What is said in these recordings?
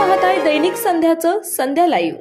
दैनिक संध्याचं संध्या live.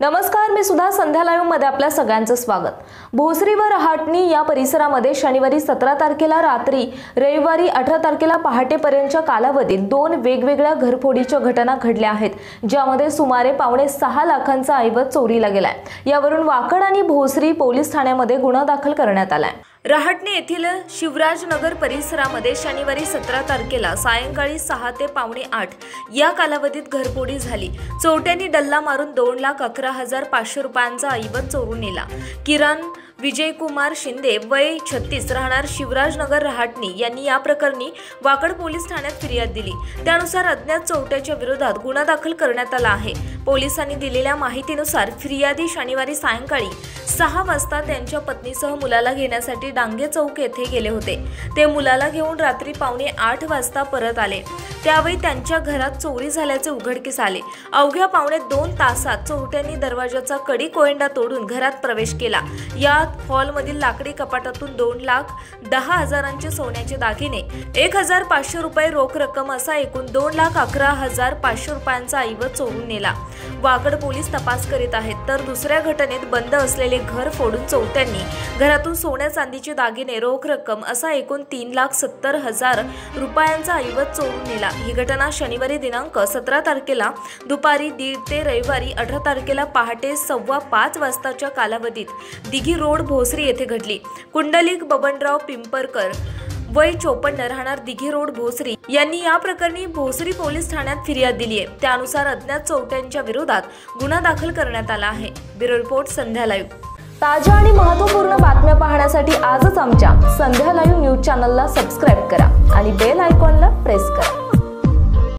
नमस्कार मी सुद्धा संध्या लाईव्हमध्ये आपल्या सगळ्यांचं स्वागत. भोसरी व रहाटणी या परिसरामध्ये शनिवारी सतरा तारखेला रात्री रविवारी अठरा तारखेला पहाटेपर्यंतच्या कालावधीत दोन वेगवेगळ्या घरफोडीच्या घटना घडल्या आहेत ज्यामध्ये सुमारे पावणे सहा लाखांचा ऐवज चोरीला गेलाय. यावरून वाकड आणि भोसरी पोलीस ठाण्यामध्ये गुन्हा दाखल करण्यात आलाय. रहाटणे येथील शिवराजनगर परिसरामध्ये शनिवारी सतरा तारखेला सायंकाळी सहा ते पावणे आठ या कालावधीत घरफोडी झाली. चोरट्यांनी डल्ला मारून दोन लाख अकरा हजार पाचशे रुपयांचा ऐवज चोरून नेला. किरण विजयकुमार शिंदे वय छत्तीस राहणार शिवराजनगर रहाटणी यांनी या प्रकरणी वाकड पोलीस ठाण्यात फिर्याद दिली. त्यानुसार अज्ञात चोरट्याच्या विरोधात गुन्हा दाखल करण्यात आला आहे. पोलिसांनी दिलेल्या माहितीनुसार फिर्यादी शनिवारी सायंकाळी सहा वाजता त्यांच्या पत्नीसह मुलाला घेण्यासाठी डांगे चौक येथे गेले होते. ते मुलाला घेऊन रात्री पावणे आठ वाजता परत आले. त्यावेळी त्यांच्या घरात चोरी झाल्याचे उघडकीस आले. अवघ्या पावणे दोन तासात चोरट्यांनी दरवाजाचा कडी कोयंडा तोडून घरात प्रवेश केला. यात हॉलमधील लाकडी कपाटातून दोन लाख दहा हजारांचे सोन्याचे दागिने एक हजार पाचशे रुपये रोख रक्कम असा एकूण दोन लाख अकरा हजार पाचशे रुपयांचा ऐवज चोरून नेला. वागड पोलीस तपास करीत आहेत. तर दुसऱ्या घटनेत बंद असलेले घर फोडून चौथ्यांनी. घरातून सोन्या चांदीचे दागिने रोख रक्कम असा एकूण तीन लाख सत्तर हजार रुपयांचा ऐवज चोरून नेला. ही घटना शनिवारी दिनांक सतरा तारखेला दुपारी दीड ते रविवारी अठरा तारखेला पहाटे सव्वा पाच वाजताच्या कालावधीत दिघी रोड भोसरी येथे घडली. कुंडलिक बबनराव पिंपरकर वय चोपन्न राहणार दिघी रोड भोसरी यांनी या प्रकरणी भोसरी पोलीस ठाण्यात फिर्याद दिली आहे. त्यानुसार अज्ञात चौट्यांच्या विरोधात गुन्हा दाखल करण्यात आला आहे. Bureau report Sandhya live. ताज्या आणि महत्त्वपूर्ण बातम्या पाहण्यासाठी आजच आमच्या संध्या लाईव्ह न्यूज चॅनलला सबस्क्राईब करा आणि बेल आयकॉनला प्रेस करा.